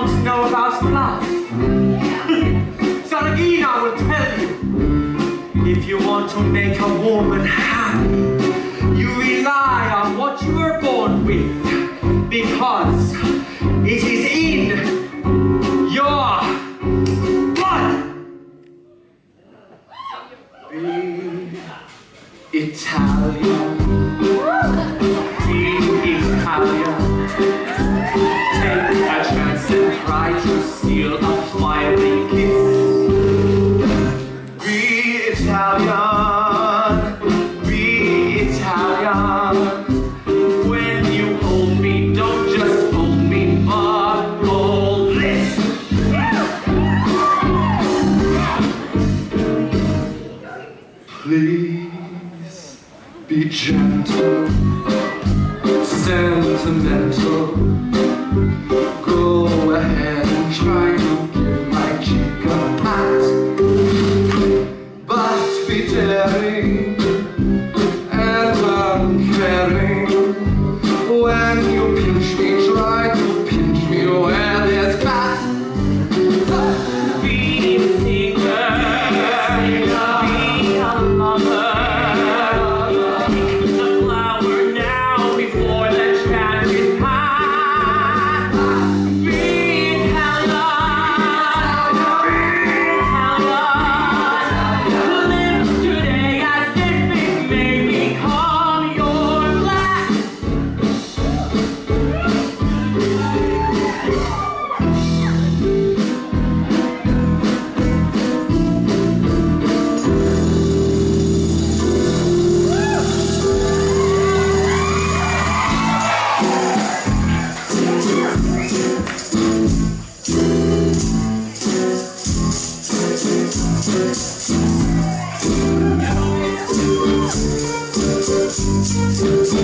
want to know about love, Saragina will tell you. If you want to make a woman happy, you rely on what you were born with. Because it is in your blood. Be Italian. To steal a fiery kiss. Be Italian, be Italian. When you hold me, don't just hold me, but hold this. Please be gentle, sentimental. Woo!